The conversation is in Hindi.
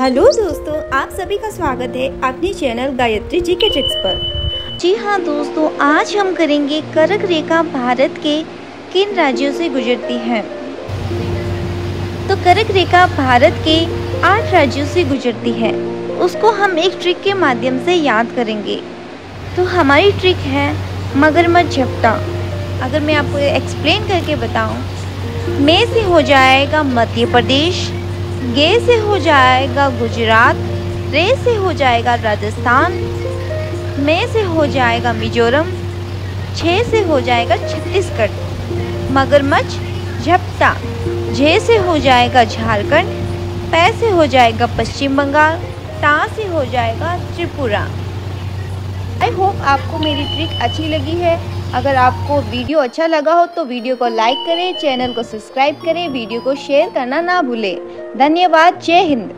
हेलो दोस्तों, आप सभी का स्वागत है अपने चैनल गायत्री जी के ट्रिक्स पर। जी हाँ दोस्तों, आज हम करेंगे कर्क रेखा भारत के किन राज्यों से गुजरती है? तो करक रेखा भारत के आठ राज्यों से गुजरती है। उसको हम एक ट्रिक के माध्यम से याद करेंगे। तो हमारी ट्रिक है मगरमच्छ झपटा। अगर मैं आपको एक्सप्लेन करके बताऊँ, मे से हो जाएगा मध्य प्रदेश गे से हो जाएगा गुजरात, रे से हो जाएगा राजस्थान, मे से हो जाएगा मिजोरम, छे से हो जाएगा छत्तीसगढ़। मगरमच्छ, झपटा, झे से हो जाएगा झारखंड, पै से हो जाएगा पश्चिम बंगाल टा से हो जाएगा त्रिपुरा। आई होप आपको मेरी ट्रिक अच्छी लगी है। अगर आपको वीडियो अच्छा लगा हो तो वीडियो को लाइक करें, चैनल को सब्सक्राइब करें, वीडियो को शेयर करना ना भूलें। धन्यवाद, जय हिंद।